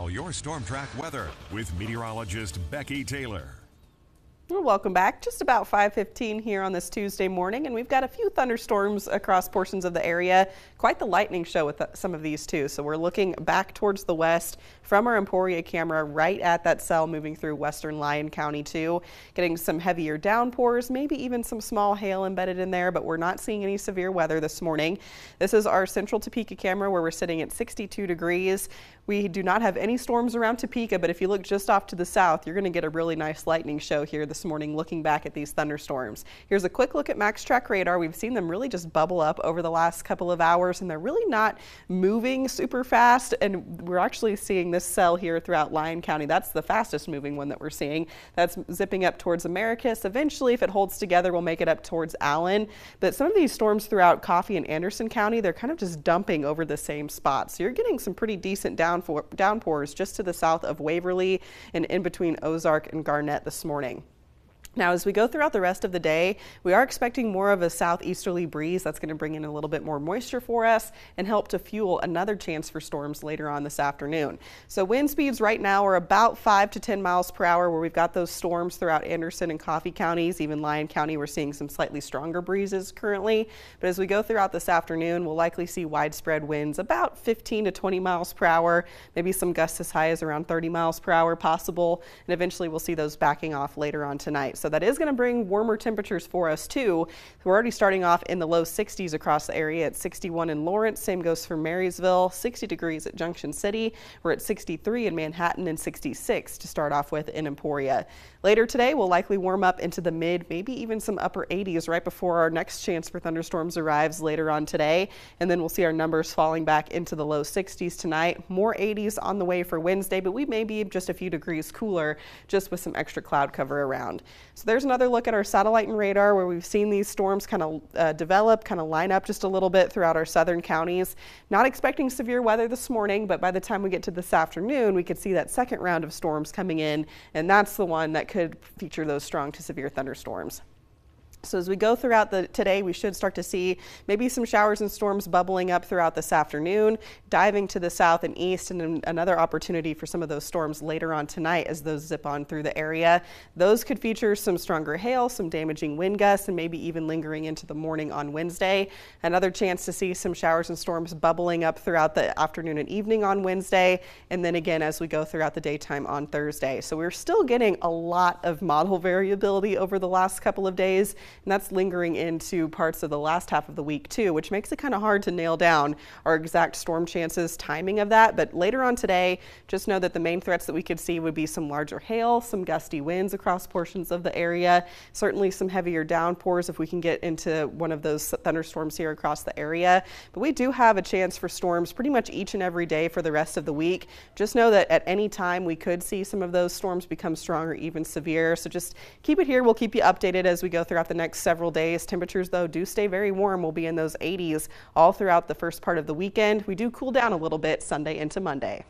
All your storm track weather with meteorologist Becky Taylor. Well, welcome back. Just about 5:15 here on this Tuesday morning, and we've got a few thunderstorms across portions of the area. Quite the lightning show with some of these too. So we're looking back towards the west from our Emporia camera, right at that cell moving through western Lyon County too. Getting some heavier downpours, maybe even some small hail embedded in there, but we're not seeing any severe weather this morning. This is our central Topeka camera where we're sitting at 62 degrees. We do not have any storms around Topeka, but if you look just off to the south, you're going to get a really nice lightning show here this morning looking back at these thunderstorms. Here's a quick look at Max Track Radar. We've seen them really just bubble up over the last couple of hours and they're really not moving super fast and we're actually seeing this cell here throughout Lyon County. That's the fastest moving one that we're seeing. That's zipping up towards Americus. Eventually, if it holds together, we'll make it up towards Allen. But some of these storms throughout Coffey and Anderson County, they're kind of just dumping over the same spot. So you're getting some pretty decent downpour downpours just to the south of Waverly and in between Ozark and Garnett this morning. Now, as we go throughout the rest of the day, we are expecting more of a southeasterly breeze that's going to bring in a little bit more moisture for us and help to fuel another chance for storms later on this afternoon. So wind speeds right now are about 5 to 10 miles per hour where we've got those storms throughout Anderson and Coffey counties. Even Lyon County, we're seeing some slightly stronger breezes currently. But as we go throughout this afternoon, we'll likely see widespread winds about 15 to 20 miles per hour, maybe some gusts as high as around 30 miles per hour possible. And eventually we'll see those backing off later on tonight. So that is going to bring warmer temperatures for us too. We're already starting off in the low 60s across the area at 61 in Lawrence. Same goes for Marysville, 60 degrees at Junction City. We're at 63 in Manhattan and 66 to start off with in Emporia. Later today, we'll likely warm up into the mid, maybe even some upper 80s right before our next chance for thunderstorms arrives later on today. And then we'll see our numbers falling back into the low 60s tonight. More 80s on the way for Wednesday, but we may be just a few degrees cooler just with some extra cloud cover around. So there's another look at our satellite and radar where we've seen these storms kind of uh, develop, kind of line up just a little bit throughout our southern counties. Not expecting severe weather this morning, but by the time we get to this afternoon, we could see that second round of storms coming in, and that's the one that could feature those strong to severe thunderstorms. So as we go throughout the today, we should start to see maybe some showers and storms bubbling up throughout this afternoon, diving to the south and east, and another opportunity for some of those storms later on tonight as those zip on through the area. Those could feature some stronger hail, some damaging wind gusts, and maybe even lingering into the morning on Wednesday. Another chance to see some showers and storms bubbling up throughout the afternoon and evening on Wednesday, and then again as we go throughout the daytime on Thursday. So we're still getting a lot of model variability over the last couple of days and that's lingering into parts of the last half of the week too, which makes it kind of hard to nail down our exact storm chances, timing of that. But later on today, just know that the main threats that we could see would be some larger hail, some gusty winds across portions of the area, certainly some heavier downpours if we can get into one of those thunderstorms here across the area. But we do have a chance for storms pretty much each and every day for the rest of the week. Just know that at any time we could see some of those storms become strong or even severe. So just keep it here. We'll keep you updated as we go throughout the next next several days. Temperatures, though, do stay very warm. We'll be in those 80s all throughout the first part of the weekend. We do cool down a little bit Sunday into Monday.